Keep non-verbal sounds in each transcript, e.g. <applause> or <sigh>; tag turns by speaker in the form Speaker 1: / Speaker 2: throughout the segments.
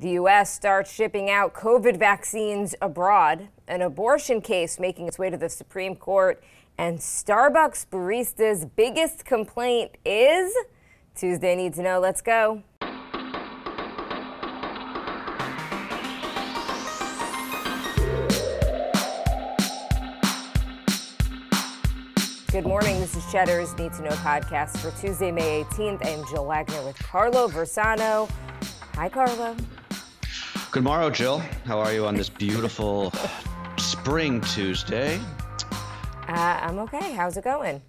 Speaker 1: The U.S. starts shipping out COVID vaccines abroad, an abortion case making its way to the Supreme Court, and Starbucks baristas' biggest complaint is Tuesday Need to Know. Let's go. Good morning. This is Cheddar's Need to Know podcast for Tuesday, May 18th. I am Jill Wagner with Carlo Versano. Hi, Carlo.
Speaker 2: Good morrow, Jill. How are you on this beautiful spring Tuesday?
Speaker 1: Uh, I'm okay. How's it going?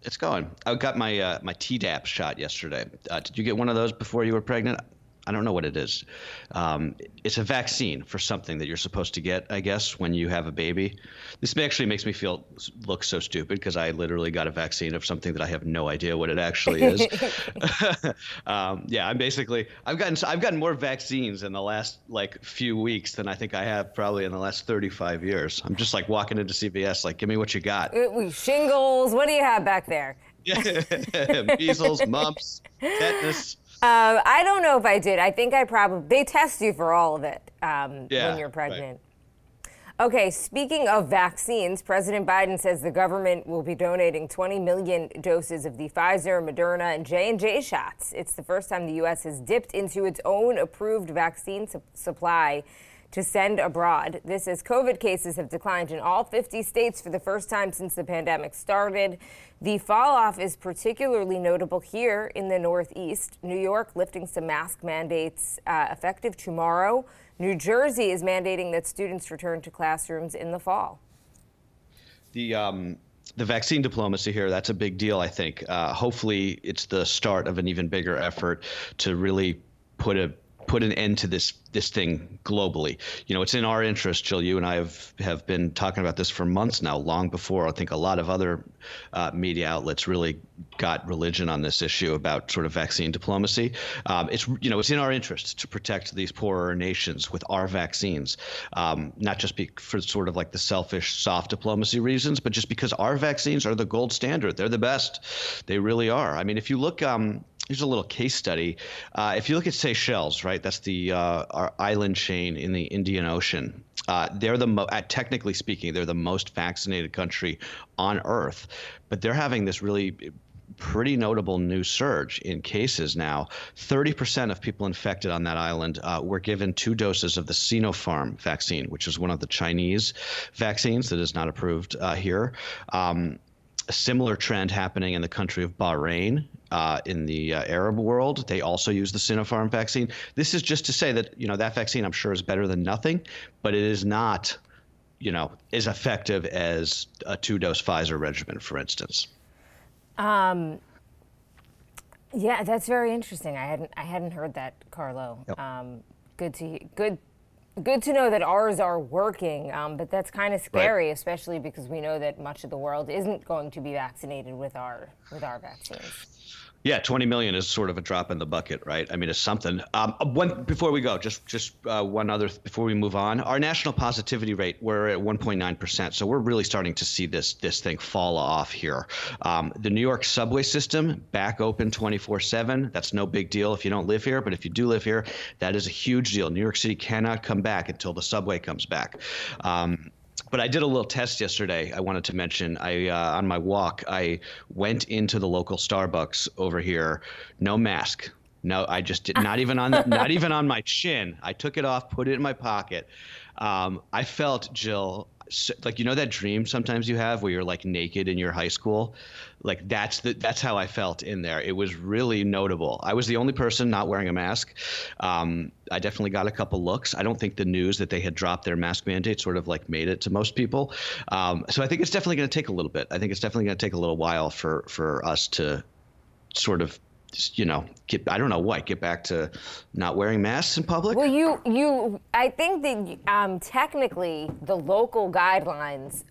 Speaker 2: It's going. I got my uh, my Tdap shot yesterday. Uh, did you get one of those before you were pregnant? I don't know what it is. Um, it's a vaccine for something that you're supposed to get, I guess, when you have a baby. This actually makes me feel look so stupid because I literally got a vaccine of something that I have no idea what it actually is. <laughs> <laughs> um, yeah, I'm basically I've gotten I've gotten more vaccines in the last like few weeks than I think I have probably in the last 35 years. I'm just like walking into CVS, like, give me what you got.
Speaker 1: Shingles. What do you have back there? <laughs>
Speaker 2: Measles, mumps, tetanus.
Speaker 1: Um, I don't know if I did. I think I probably they test you for all of it um, yeah, when you're pregnant. Right. Okay, speaking of vaccines, President Biden says the government will be donating 20 million doses of the Pfizer, Moderna, and J&J shots. It's the first time the U.S. has dipped into its own approved vaccine su- supply to send abroad. This as COVID cases have declined in all 50 states for the first time since the pandemic started. The fall off is particularly notable here in the Northeast. New York lifting some mask mandates uh, effective tomorrow. New Jersey is mandating that students return to classrooms in the fall.
Speaker 2: The um, the vaccine diplomacy here, that's a big deal, I think. Uh, hopefully, it's the start of an even bigger effort to really put a put an end to this this thing globally. You know, it's in our interest, Jill. You and I have have been talking about this for months now, long before I think a lot of other uh, media outlets really got religion on this issue about sort of vaccine diplomacy. Um, it's you know it's in our interest to protect these poorer nations with our vaccines, um, not just be, for sort of like the selfish soft diplomacy reasons, but just because our vaccines are the gold standard. They're the best. They really are. I mean, if you look. Um, here's a little case study. Uh, if you look at Seychelles, right, that's the uh, our island chain in the Indian Ocean. Uh, they're the mo- technically speaking, they're the most vaccinated country on Earth, but they're having this really pretty notable new surge in cases now. 30% of people infected on that island uh, were given two doses of the Sinopharm vaccine, which is one of the Chinese vaccines that is not approved uh, here. Um, a similar trend happening in the country of Bahrain. Uh, in the uh, Arab world, they also use the Sinopharm vaccine. This is just to say that you know that vaccine, I'm sure, is better than nothing, but it is not, you know, as effective as a two-dose Pfizer regimen, for instance. Um,
Speaker 1: yeah, that's very interesting. I hadn't I hadn't heard that, Carlo. Yep. Um, good to good Good to know that ours are working, um, but that's kind of scary, right. especially because we know that much of the world isn't going to be vaccinated with our with our vaccines.
Speaker 2: Yeah, 20 million is sort of a drop in the bucket, right? I mean, it's something. Um, one before we go, just just uh, one other before we move on. Our national positivity rate we're at 1.9 percent, so we're really starting to see this this thing fall off here. Um, the New York subway system back open 24/7. That's no big deal if you don't live here, but if you do live here, that is a huge deal. New York City cannot come back until the subway comes back. Um, but I did a little test yesterday. I wanted to mention. I uh, on my walk, I went into the local Starbucks over here, no mask. No, I just did not even on not even on my chin. I took it off, put it in my pocket. Um, I felt Jill like you know that dream sometimes you have where you're like naked in your high school? Like that's the that's how i felt in there. It was really notable. I was the only person not wearing a mask. Um, i definitely got a couple looks. I don't think the news that they had dropped their mask mandate sort of like made it to most people. Um, so i think it's definitely going to take a little bit. I think it's definitely going to take a little while for for us to sort of you know, get I don't know what get back to not wearing masks in public.
Speaker 1: Well, you you I think that um, technically the local guidelines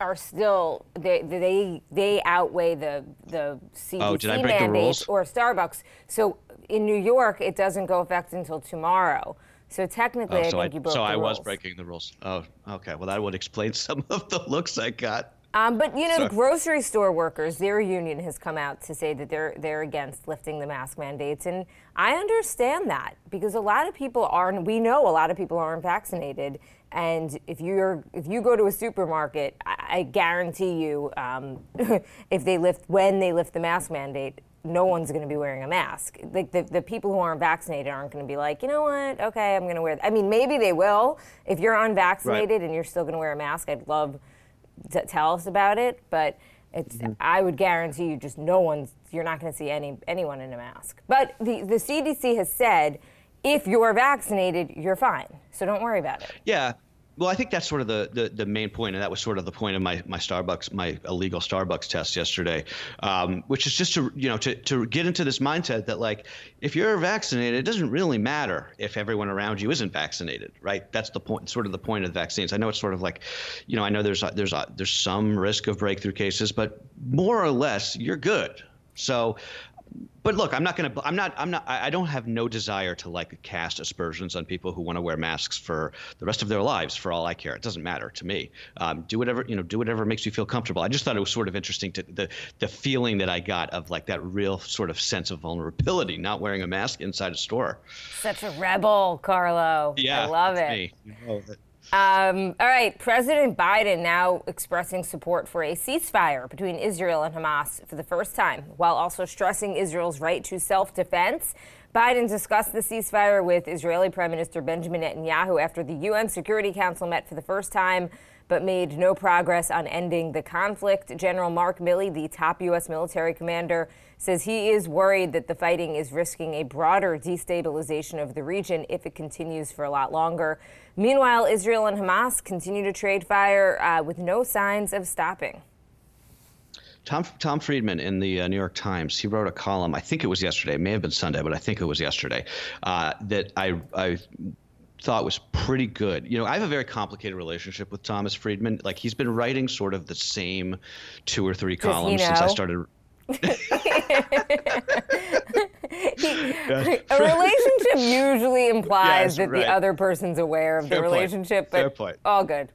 Speaker 1: are still they they they outweigh the the CDC oh, did I break the rules? or Starbucks. So in New York, it doesn't go effect until tomorrow. So technically, oh, so I think I, you broke
Speaker 2: So I
Speaker 1: rules.
Speaker 2: was breaking the rules. Oh, okay. Well, that would explain <laughs> some of the looks I got.
Speaker 1: Um, but you know, so. the grocery store workers, their union has come out to say that they're they're against lifting the mask mandates, and I understand that because a lot of people aren't. We know a lot of people aren't vaccinated, and if you're if you go to a supermarket, I, I guarantee you, um, <laughs> if they lift when they lift the mask mandate, no one's going to be wearing a mask. Like the, the people who aren't vaccinated aren't going to be like, you know what? Okay, I'm going to wear. Th-. I mean, maybe they will. If you're unvaccinated right. and you're still going to wear a mask, I'd love to tell us about it. But it's mm-hmm. I would guarantee you, just no one's. You're not going to see any anyone in a mask. But the the CDC has said, if you're vaccinated, you're fine. So don't worry about it.
Speaker 2: Yeah. Well, I think that's sort of the, the, the, main point, and that was sort of the point of my, my Starbucks, my illegal Starbucks test yesterday, um, which is just to you know to, to get into this mindset that like if you're vaccinated, it doesn't really matter if everyone around you isn't vaccinated, right? That's the point, sort of the point of the vaccines. I know it's sort of like, you know, I know there's there's there's some risk of breakthrough cases, but more or less you're good. So but look, I'm not going to. I'm not. I'm not. I don't have no desire to like cast aspersions on people who want to wear masks for the rest of their lives. For all I care, it doesn't matter to me. Um, do whatever you know. Do whatever makes you feel comfortable. I just thought it was sort of interesting to the the feeling that I got of like that real sort of sense of vulnerability, not wearing a mask inside a store.
Speaker 1: Such a rebel, Carlo.
Speaker 2: Yeah,
Speaker 1: I love it. Um, all right, President Biden now expressing support for a ceasefire between Israel and Hamas for the first time, while also stressing Israel's right to self defense. Biden discussed the ceasefire with Israeli Prime Minister Benjamin Netanyahu after the UN Security Council met for the first time but made no progress on ending the conflict. General Mark Milley, the top U.S. military commander, says he is worried that the fighting is risking a broader destabilization of the region if it continues for a lot longer. Meanwhile, Israel and Hamas continue to trade fire uh, with no signs of stopping.
Speaker 2: Tom Tom Friedman in the uh, New York Times, he wrote a column. I think it was yesterday. It may have been Sunday, but I think it was yesterday. Uh, that I I thought was pretty good. You know, I have a very complicated relationship with Thomas Friedman. Like he's been writing sort of the same two or three columns since I started. <laughs> <laughs>
Speaker 1: a relationship <laughs> usually implies yes, that right. the other person's aware of Fair the relationship,
Speaker 2: point. but Fair point.
Speaker 1: all good.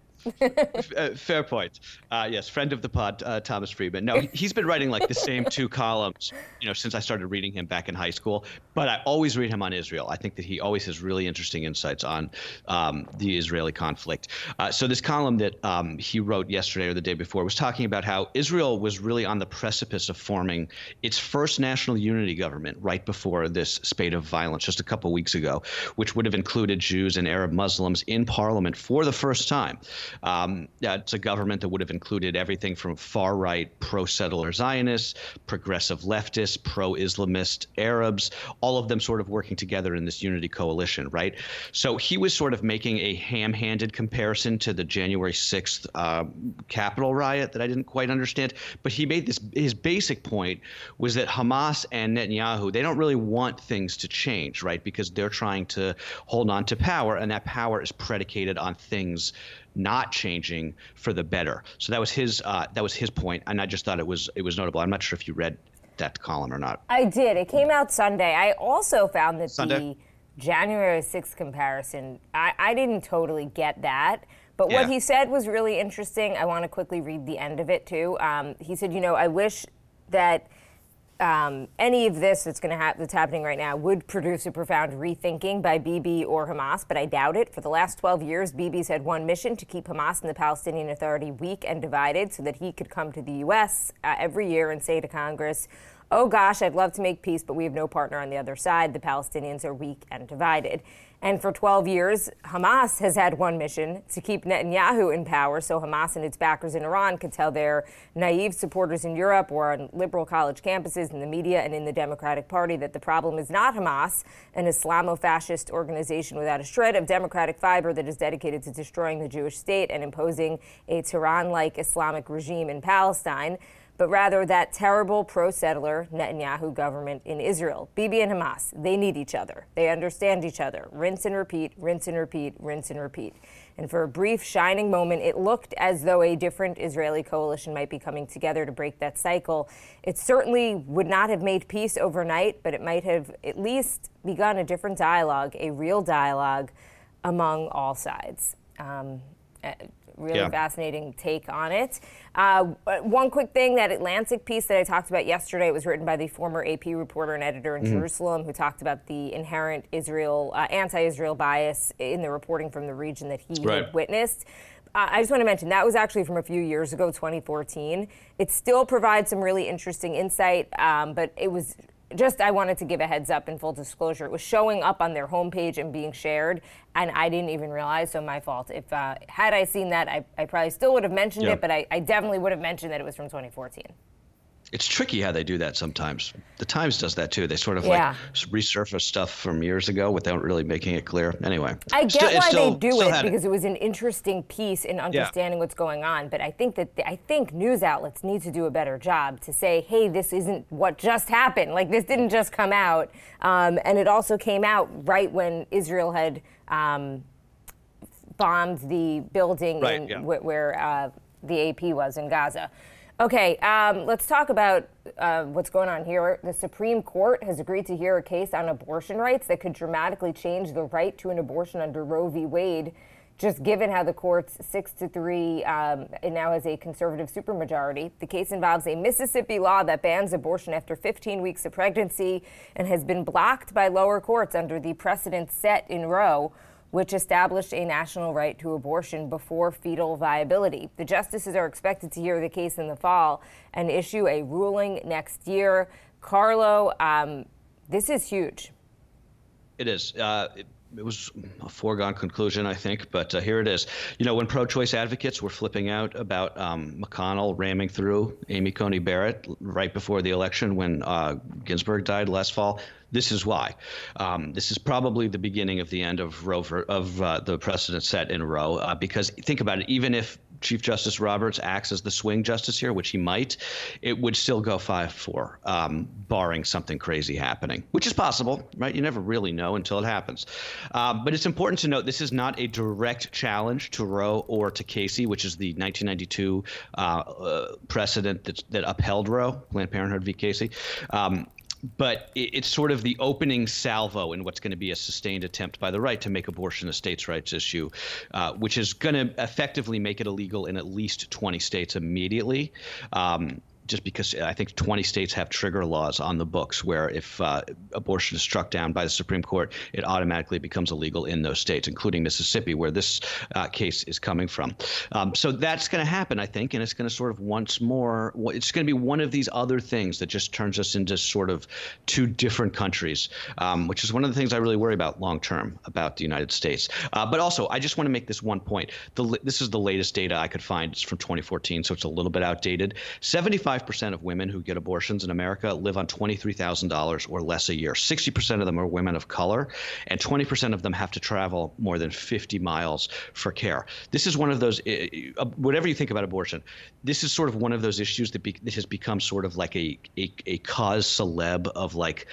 Speaker 2: Uh, fair point. Uh, yes, friend of the pod, uh, Thomas Friedman. No, he's been writing like the same two <laughs> columns, you know, since I started reading him back in high school. But I always read him on Israel. I think that he always has really interesting insights on um, the Israeli conflict. Uh, so this column that um, he wrote yesterday or the day before was talking about how Israel was really on the precipice of forming its first national unity government right before this spate of violence just a couple weeks ago, which would have included Jews and Arab Muslims in parliament for the first time. Um, it's a government that would have included everything from far right pro settler Zionists, progressive leftists, pro Islamist Arabs, all of them sort of working together in this unity coalition, right? So he was sort of making a ham handed comparison to the January 6th uh, Capitol riot that I didn't quite understand. But he made this his basic point was that Hamas and Netanyahu, they don't really want things to change, right? Because they're trying to hold on to power, and that power is predicated on things not changing for the better. So that was his uh, that was his point, and I just thought it was it was notable. I'm not sure if you read that column or not.
Speaker 1: I did. It came out Sunday. I also found that Sunday? the January 6th comparison, I, I didn't totally get that. But yeah. what he said was really interesting. I want to quickly read the end of it too. Um, he said, you know, I wish that um, any of this that's going to ha- that's happening right now would produce a profound rethinking by Bibi or Hamas, but I doubt it. For the last 12 years, Bibi's had one mission to keep Hamas and the Palestinian Authority weak and divided, so that he could come to the U.S. Uh, every year and say to Congress, "Oh gosh, I'd love to make peace, but we have no partner on the other side. The Palestinians are weak and divided." And for 12 years, Hamas has had one mission to keep Netanyahu in power so Hamas and its backers in Iran could tell their naive supporters in Europe or on liberal college campuses, in the media, and in the Democratic Party that the problem is not Hamas, an Islamo fascist organization without a shred of democratic fiber that is dedicated to destroying the Jewish state and imposing a Tehran like Islamic regime in Palestine but rather that terrible pro settler Netanyahu government in Israel. Bibi and Hamas, they need each other. They understand each other. Rinse and repeat, rinse and repeat, rinse and repeat. And for a brief, shining moment, it looked as though a different Israeli coalition might be coming together to break that cycle. It certainly would not have made peace overnight, but it might have at least begun a different dialogue, a real dialogue among all sides. Um, really yeah. fascinating take on it. Uh, one quick thing that Atlantic piece that I talked about yesterday was written by the former AP reporter and editor in mm-hmm. Jerusalem who talked about the inherent Israel, uh, anti Israel bias in the reporting from the region that he right. had witnessed. Uh, I just want to mention that was actually from a few years ago, 2014. It still provides some really interesting insight, um, but it was just I wanted to give a heads up in full disclosure. It was showing up on their homepage and being shared, and I didn't even realize. So my fault. If uh, had I seen that, I, I, probably still would have mentioned it, but I, I definitely would have mentioned that it was from 2014
Speaker 2: it's tricky how they do that sometimes. The Times does that too. They sort of yeah. like resurface stuff from years ago without really making it clear. Anyway,
Speaker 1: I get St- why still, they do it because it. it. was an interesting piece in understanding yeah. what's going on. But I think that the, I think news outlets need to do a better job to say, hey, this isn't what just happened. Like this didn't just come out, um, and it also came out right when Israel had um, bombed the building right, in, yeah. where uh, the AP was in Gaza. Okay, um, let's talk about uh, what's going on here. The Supreme Court has agreed to hear a case on abortion rights that could dramatically change the right to an abortion under Roe v. Wade. Just given how the court's six to three, um, it now has a conservative supermajority. The case involves a Mississippi law that bans abortion after 15 weeks of pregnancy and has been blocked by lower courts under the precedent set in Roe which established a national right to abortion before fetal viability. The justices are expected to hear the case in the fall and issue a ruling next year. Carlo, um, this is huge.
Speaker 2: It is. Uh, it, was a foregone conclusion, I think, but uh, here it is. You know, when pro-choice advocates were flipping out about um, McConnell ramming through Amy Coney Barrett right before the election when uh, Ginsburg died last fall, this is why. Um, this is probably the beginning of the end of Roe of uh, the precedent set in Roe. Uh, because think about it, even if Chief Justice Roberts acts as the swing justice here, which he might, it would still go 5 4, um, barring something crazy happening, which is possible, right? You never really know until it happens. Uh, but it's important to note this is not a direct challenge to Roe or to Casey, which is the 1992 uh, uh, precedent that, that upheld Roe, Planned Parenthood v. Casey. Um, but it's sort of the opening salvo in what's going to be a sustained attempt by the right to make abortion a states' rights issue, uh, which is going to effectively make it illegal in at least 20 states immediately. Um, just because I think 20 states have trigger laws on the books where if uh, abortion is struck down by the Supreme Court, it automatically becomes illegal in those states, including Mississippi, where this uh, case is coming from. Um, so that's going to happen, I think, and it's going to sort of once more, it's going to be one of these other things that just turns us into sort of two different countries, um, which is one of the things I really worry about long term about the United States. Uh, but also, I just want to make this one point. The, this is the latest data I could find. It's from 2014, so it's a little bit outdated. 75 percent of women who get abortions in America live on $23,000 or less a year. 60% of them are women of color, and 20% of them have to travel more than 50 miles for care. This is one of those, eh, eh, uh, whatever you think about abortion, this is sort of one of those issues that, be, that has become sort of like a, a, a cause celeb of like,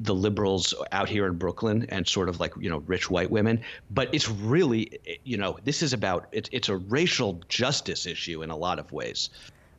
Speaker 2: the liberals out here in Brooklyn and sort of like you know rich white women, but it's really eh, you know this is about it's a racial justice issue in a lot of ways.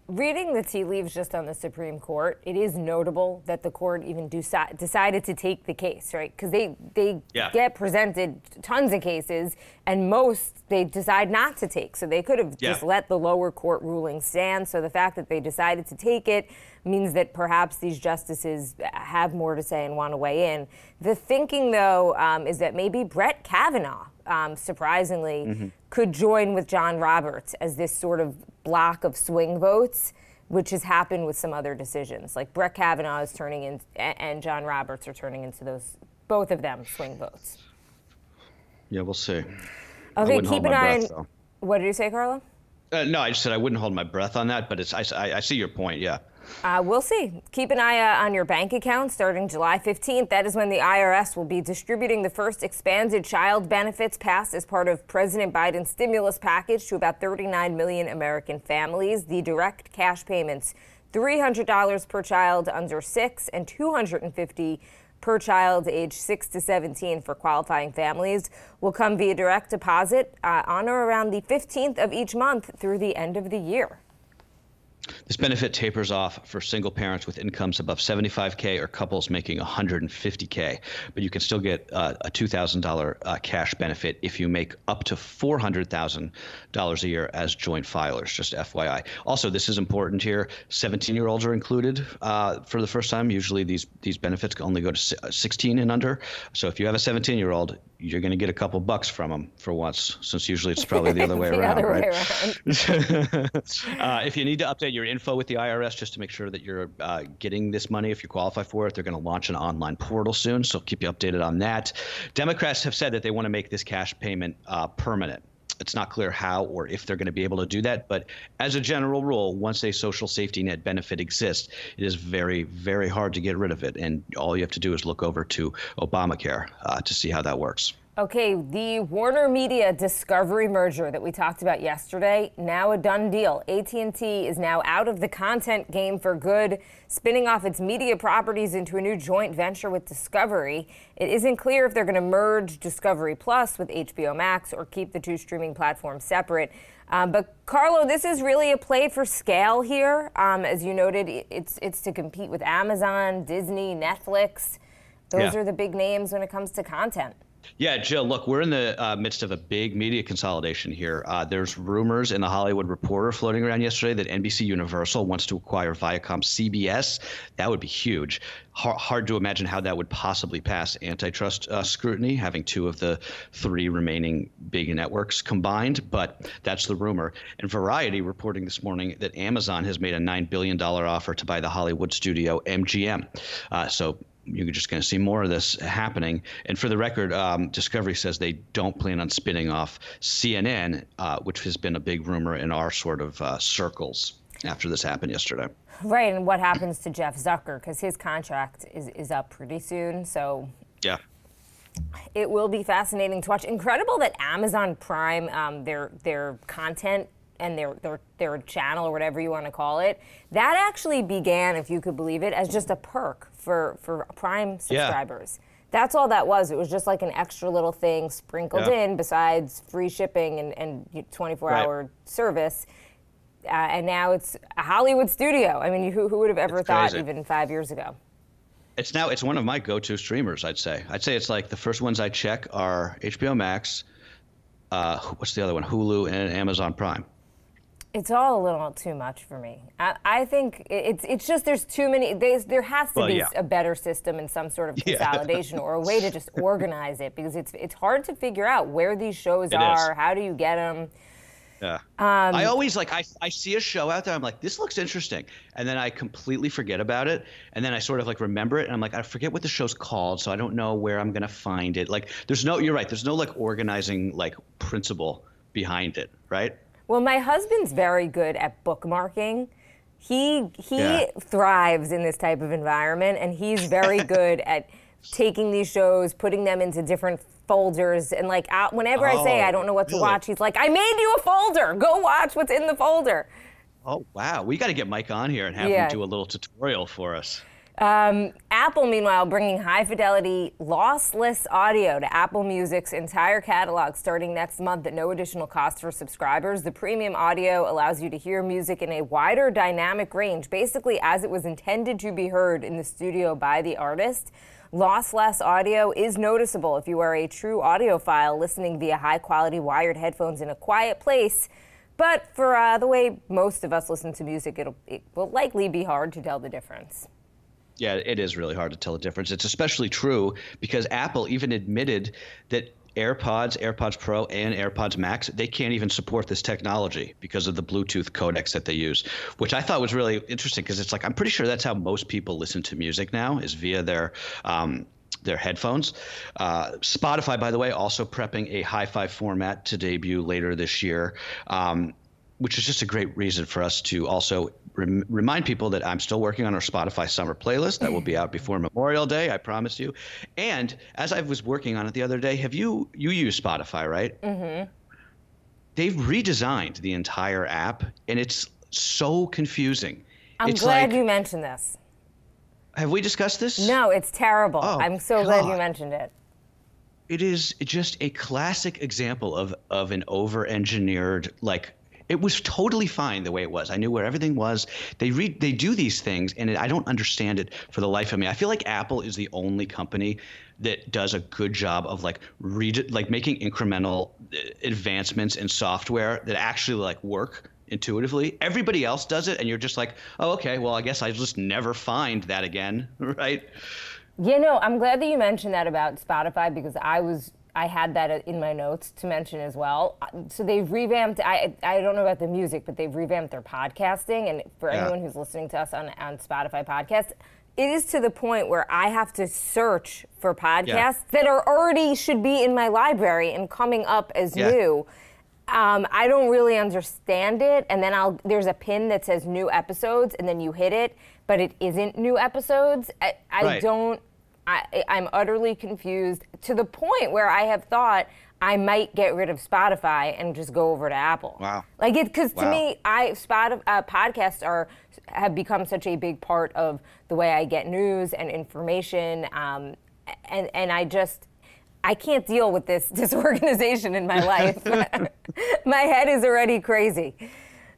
Speaker 1: Reading the tea leaves just on the Supreme Court, it is notable that the court even deci- decided to take the case, right? Because they they yeah. get presented tons of cases, and most they decide not to take. So they could have yeah. just let the lower court ruling stand. So the fact that they decided to take it means that perhaps these justices have more to say and want to weigh in. The thinking, though, um, is that maybe Brett Kavanaugh, um, surprisingly, mm-hmm. could join with John Roberts as this sort of block of swing votes, which has happened with some other decisions. Like Brett Kavanaugh is turning in, and John Roberts are turning into those, both of them, swing votes.
Speaker 2: Yeah, we'll see.
Speaker 1: Okay, keep an eye breath, on. What did you say, Carlo?
Speaker 2: Uh, no, I just said I wouldn't hold my breath on that, but it's I, I, I see your point. Yeah.
Speaker 1: Uh, we'll see. Keep an eye uh, on your bank account starting July 15th. That is when the IRS will be distributing the first expanded child benefits passed as part of President Biden's stimulus package to about 39 million American families. The direct cash payments, $300 per child under six and 250 per child age 6 to 17 for qualifying families will come via direct deposit uh, on or around the 15th of each month through the end of the year.
Speaker 2: This benefit tapers off for single parents with incomes above 75K or couples making 150K, but you can still get uh, a $2,000 uh, cash benefit if you make up to $400,000 a year as joint filers, just FYI. Also, this is important here 17 year olds are included uh, for the first time. Usually, these, these benefits only go to uh, 16 and under. So if you have a 17 year old, you're going to get a couple bucks from them for once, since usually it's probably the other <laughs> way
Speaker 1: the
Speaker 2: around,
Speaker 1: other
Speaker 2: right?
Speaker 1: Way around. <laughs>
Speaker 2: uh, if you need to update your info with the IRS just to make sure that you're uh, getting this money, if you qualify for it, they're going to launch an online portal soon, so keep you updated on that. Democrats have said that they want to make this cash payment uh, permanent. It's not clear how or if they're going to be able to do that. But as a general rule, once a social safety net benefit exists, it is very, very hard to get rid of it. And all you have to do is look over to Obamacare uh, to see how that works.
Speaker 1: Okay, the Warner Media Discovery merger that we talked about yesterday, now a done deal. AT&T is now out of the content game for good, spinning off its media properties into a new joint venture with Discovery. It isn't clear if they're going to merge Discovery Plus with HBO Max or keep the two streaming platforms separate. Um, but Carlo, this is really a play for scale here. Um, as you noted, it's it's to compete with Amazon, Disney, Netflix. Those yeah. are the big names when it comes to content.
Speaker 2: Yeah, Jill, look, we're in the uh, midst of a big media consolidation here. Uh, there's rumors in the Hollywood Reporter floating around yesterday that NBC Universal wants to acquire Viacom CBS. That would be huge. Hard to imagine how that would possibly pass antitrust uh, scrutiny, having two of the three remaining big networks combined, but that's the rumor. And Variety reporting this morning that Amazon has made a $9 billion offer to buy the Hollywood studio MGM. Uh, so you're just going to see more of this happening. And for the record, um, Discovery says they don't plan on spinning off CNN, uh, which has been a big rumor in our sort of uh, circles after this happened yesterday.
Speaker 1: Right, and what happens to Jeff Zucker because his contract is is up pretty soon. So
Speaker 2: yeah.
Speaker 1: It will be fascinating to watch. Incredible that Amazon Prime, um, their their content and their, their their channel or whatever you want to call it, that actually began, if you could believe it, as just a perk for for Prime subscribers. Yeah. That's all that was. It was just like an extra little thing sprinkled yeah. in besides free shipping and, and 24 right. hour service. Uh, and now it's a Hollywood studio. I mean, who, who would have ever it's thought crazy. even five years ago?
Speaker 2: It's now it's one of my go-to streamers. I'd say. I'd say it's like the first ones I check are HBO Max. Uh, what's the other one? Hulu and Amazon Prime.
Speaker 1: It's all a little too much for me. I, I think it's it's just there's too many. There's, there has to well, be yeah. a better system and some sort of <laughs> consolidation yeah. or a way to just organize it because it's it's hard to figure out where these shows it are. Is. How do you get them?
Speaker 2: Yeah. Um, I always like I, I see a show out there. I'm like, this looks interesting, and then I completely forget about it, and then I sort of like remember it, and I'm like, I forget what the show's called, so I don't know where I'm gonna find it. Like, there's no, you're right. There's no like organizing like principle behind it, right?
Speaker 1: Well, my husband's very good at bookmarking. He he yeah. thrives in this type of environment, and he's very <laughs> good at taking these shows, putting them into different folders, and like out, whenever oh, I say I oh, don't know what to really? watch, he's like, "I made you a folder. Go watch what's in the folder."
Speaker 2: Oh wow, we got to get Mike on here and have yeah. him do a little tutorial for us.
Speaker 1: Um, Apple, meanwhile, bringing high fidelity, lossless audio to Apple Music's entire catalog starting next month at no additional cost for subscribers. The premium audio allows you to hear music in a wider dynamic range, basically as it was intended to be heard in the studio by the artist. Lossless audio is noticeable if you are a true audiophile listening via high quality wired headphones in a quiet place. But for uh, the way most of us listen to music, it will likely be hard to tell the difference.
Speaker 2: Yeah, it is really hard to tell the difference. It's especially true because Apple even admitted that AirPods, AirPods Pro, and AirPods Max, they can't even support this technology because of the Bluetooth codecs that they use, which I thought was really interesting because it's like I'm pretty sure that's how most people listen to music now is via their um, their headphones. Uh, Spotify, by the way, also prepping a hi-fi format to debut later this year. Um, which is just a great reason for us to also rem- remind people that I'm still working on our Spotify summer playlist that will be out before Memorial Day, I promise you. And as I was working on it the other day, have you you use Spotify, right?
Speaker 1: Mm-hmm.
Speaker 2: They've redesigned the entire app, and it's so confusing.
Speaker 1: I'm
Speaker 2: it's
Speaker 1: glad like, you mentioned this.
Speaker 2: Have we discussed this?
Speaker 1: No, it's terrible. Oh, I'm so God. glad you mentioned it.
Speaker 2: It is just a classic example of of an over-engineered like It was totally fine the way it was. I knew where everything was. They read, they do these things, and it, I don't understand it for the life of me. I feel like Apple is the only company that does a good job of like read like making incremental uh, advancements in software that actually like work intuitively. Everybody else does it, and you're just like, oh, okay, well, I guess I just never find that again, <laughs> right?
Speaker 1: You know, I'm glad that you mentioned that about Spotify because I was I had that in my notes to mention as well. So they've revamped. I I don't know about the music, but they've revamped their podcasting. And for yeah. anyone who's listening to us on on Spotify podcast, it is to the point where I have to search for podcasts yeah. that are already should be in my library and coming up as yeah. new. Um, I don't really understand it, and then I'll there's a pin that says new episodes, and then you hit it, but it isn't new episodes. I, I right. don't. I, I'm utterly confused to the point where I have thought I might get rid of Spotify and just go over to Apple.
Speaker 2: Wow.
Speaker 1: Like it, because wow. to me, I Spotify uh, podcasts are have become such a big part of the way I get news and information, um, and and I just I can't deal with this <laughs> disorganization in my <laughs> life. <laughs> my head is already crazy.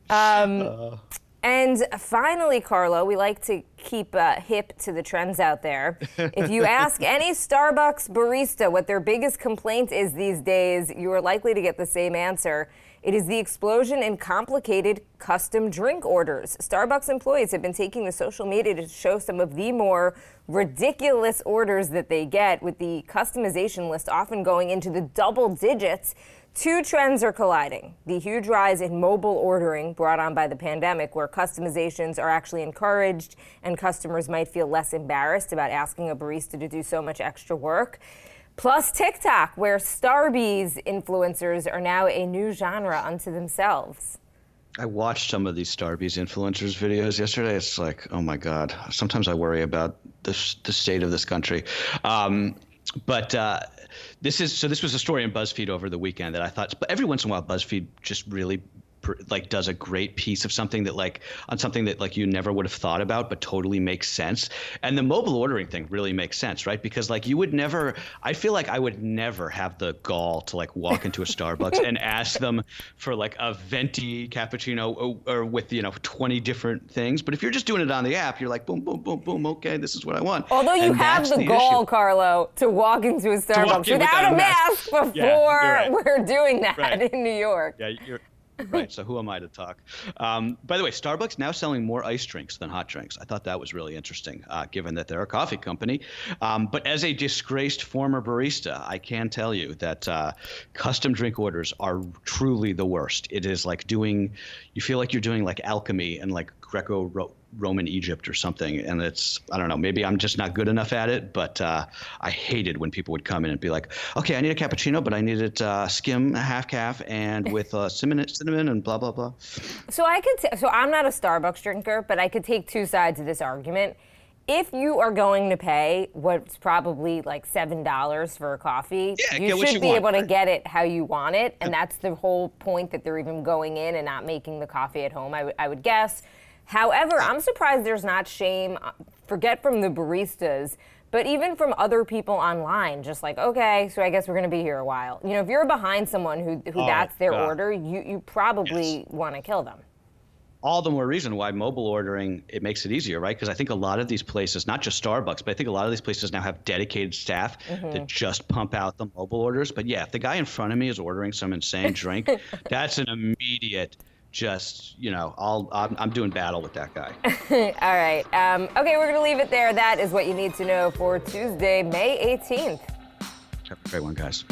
Speaker 1: Um, uh. And finally, Carlo, we like to keep uh, hip to the trends out there. <laughs> if you ask any Starbucks barista what their biggest complaint is these days, you are likely to get the same answer. It is the explosion in complicated custom drink orders. Starbucks employees have been taking to social media to show some of the more ridiculous orders that they get, with the customization list often going into the double digits. Two trends are colliding. The huge rise in mobile ordering brought on by the pandemic, where customizations are actually encouraged and customers might feel less embarrassed about asking a barista to do so much extra work. Plus TikTok, where Starbucks influencers are now a new genre unto themselves.
Speaker 2: I watched some of these Starbucks influencers videos yesterday. It's like, oh my God. Sometimes I worry about the, the state of this country. Um, but uh, this is so. This was a story in BuzzFeed over the weekend that I thought. But every once in a while, BuzzFeed just really like does a great piece of something that like on something that like you never would have thought about but totally makes sense and the mobile ordering thing really makes sense right because like you would never i feel like i would never have the gall to like walk into a starbucks and <laughs> ask them for like a venti cappuccino or, or, with you know 20 different things but if you're just doing it on the app you're like boom boom boom boom okay this is what i want
Speaker 1: although you and have the, the gall issue. carlo to walk into a starbucks without, without, a mask, mask before yeah, right. we're doing that right. <laughs> in new york
Speaker 2: yeah you're right. <laughs> So who am I to talk? Um, by the way, Starbucks now selling more ice drinks than hot drinks. I thought that was really interesting, uh, given that they're a coffee company. Um, but as a disgraced former barista, I can tell you that uh, custom drink orders are truly the worst. It is like doing, you feel like you're doing like alchemy and like Greco Roman Egypt or something. And it's, I don't know, maybe I'm just not good enough at it, but uh, I hated when people would come in and be like, okay, I need a cappuccino, but I need it uh, skim, half calf, and <laughs> with uh, cinnamon, cinnamon and blah, blah, blah.
Speaker 1: So I could, t- so I'm not a Starbucks drinker, but I could take two sides of this argument. If you are going to pay what's probably like seven dollars for a coffee,
Speaker 2: yeah,
Speaker 1: you should
Speaker 2: you
Speaker 1: be
Speaker 2: want,
Speaker 1: able
Speaker 2: right?
Speaker 1: to get it how you want it, and that's the whole point that they're even going in and not making the coffee at home. I, w- I would guess. However, I'm surprised there's not shame, uh, forget from the baristas, but even from other people online, just like, okay, so I guess we're going to be here a while. You know, if you're behind someone who, who oh, that's their God. order, you, you probably yes. want to kill them
Speaker 2: all the more reason why mobile ordering it makes it easier right because i think a lot of these places not just starbucks but i think a lot of these places now have dedicated staff mm-hmm. that just pump out the mobile orders but yeah if the guy in front of me is ordering some insane drink <laughs> that's an immediate just you know i'll i'm, I'm doing battle with that guy. <laughs>
Speaker 1: All right um, okay we're gonna leave it there. That is what you need to know for tuesday may 18th
Speaker 2: have a great one guys